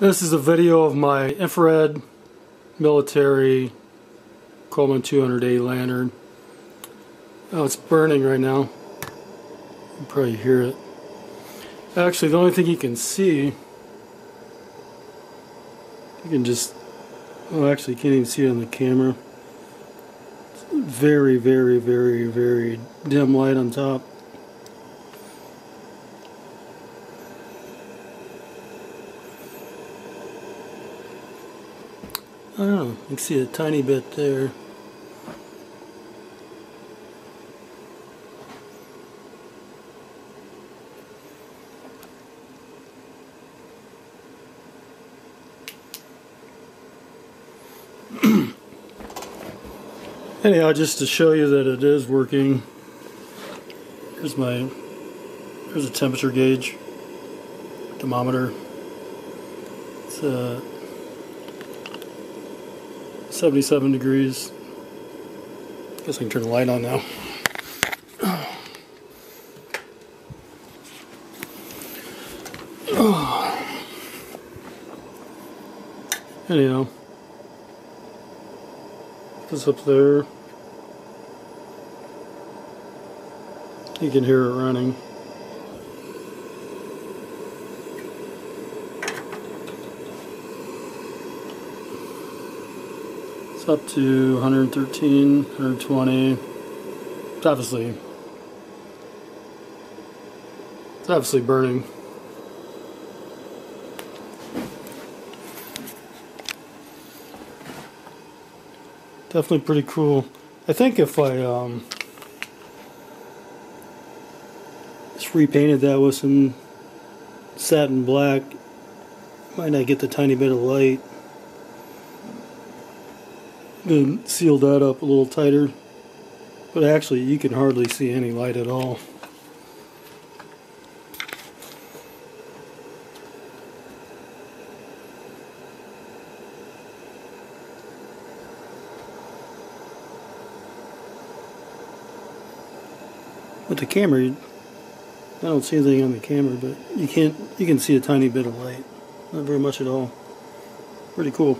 This is a video of my infrared military Coleman 200A lantern. Oh, it's burning right now. You can probably hear it. Actually, the only thing you can see, you can just, oh, actually, you can't even see it on the camera. It's very, very, very, very dim light on top. I don't know, you can see a tiny bit there. Anyhow, just to show you that it is working, here's my, here's a temperature gauge, thermometer. It's uh, 77 degrees. Guess I can turn the light on now. Oh. Anyhow, this up there. You can hear it running. Up to 113, 120. It's obviously it's obviously burning. Definitely pretty cool. I think if I um, just repainted that with some satin black, might not get the tiny bit of light. And seal that up a little tighter. But actually, you can hardly see any light at all. With the camera, I don't see anything on the camera, but you can't. You can see a tiny bit of light, not very much at all. Pretty cool.